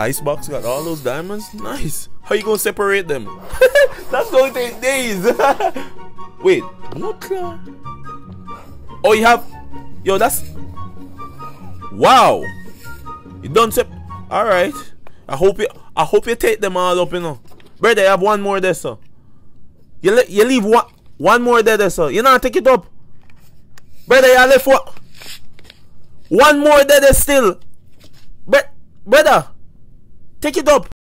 Icebox got all those diamonds? Nice. How you gonna separate them? That's gonna take days. Wait? Oh, you have. Yo, that's. Wow. You done sep. Alright. I hope you I hope you take them all up, you know. Brother, you have one more there, sir. You, le you leave one one more there, there, sir. You not take it up. Brother, you left what? One more there, there still. But brother, take it up.